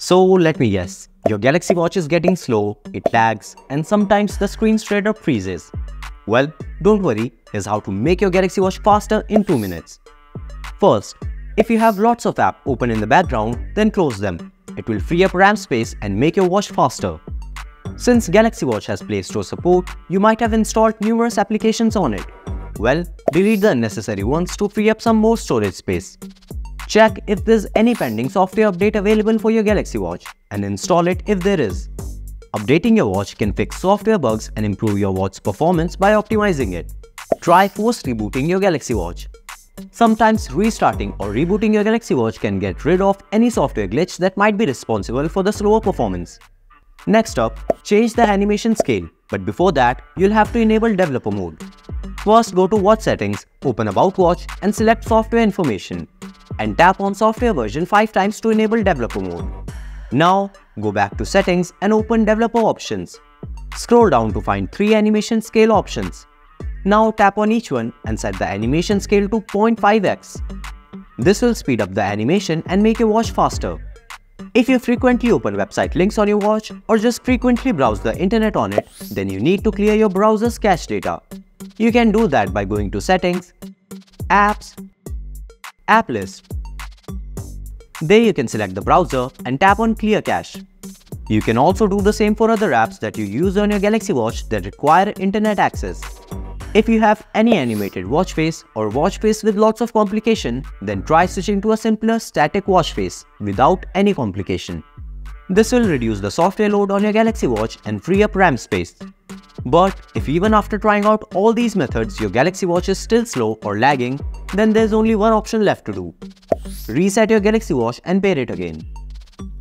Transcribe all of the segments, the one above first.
So let me guess, your Galaxy Watch is getting slow, it lags, and sometimes the screen straight up freezes. Well, don't worry, here's how to make your Galaxy Watch faster in 2 minutes. First, if you have lots of apps open in the background, then close them. It will free up RAM space and make your watch faster. Since Galaxy Watch has Play Store support, you might have installed numerous applications on it. Well, delete the unnecessary ones to free up some more storage space. Check if there's any pending software update available for your Galaxy Watch and install it if there is. Updating your watch can fix software bugs and improve your watch's performance by optimizing it. Try force rebooting your Galaxy Watch. Sometimes restarting or rebooting your Galaxy Watch can get rid of any software glitch that might be responsible for the slower performance. Next up, change the animation scale, but before that, you'll have to enable developer mode. First go to watch settings, open about watch and select software information and tap on software version 5 times to enable developer mode. Now, go back to settings and open developer options. Scroll down to find 3 animation scale options. Now tap on each one and set the animation scale to 0.5x. This will speed up the animation and make your watch faster. If you frequently open website links on your watch or just frequently browse the internet on it, then you need to clear your browser's cache data. You can do that by going to Settings, Apps, App List. There you can select the browser and tap on Clear Cache. You can also do the same for other apps that you use on your Galaxy Watch that require internet access. If you have any animated watch face or watch face with lots of complication, then try switching to a simpler static watch face without any complication. This will reduce the software load on your Galaxy Watch and free up RAM space. But if even after trying out all these methods your Galaxy Watch is still slow or lagging, then there's only one option left to do. Reset your Galaxy Watch and pair it again.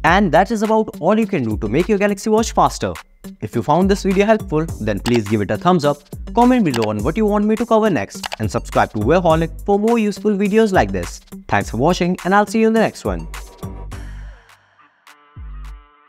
And that is about all you can do to make your Galaxy Watch faster. If you found this video helpful, then please give it a thumbs up, comment below on what you want me to cover next, and subscribe to Wearholic for more useful videos like this. Thanks for watching and I'll see you in the next one.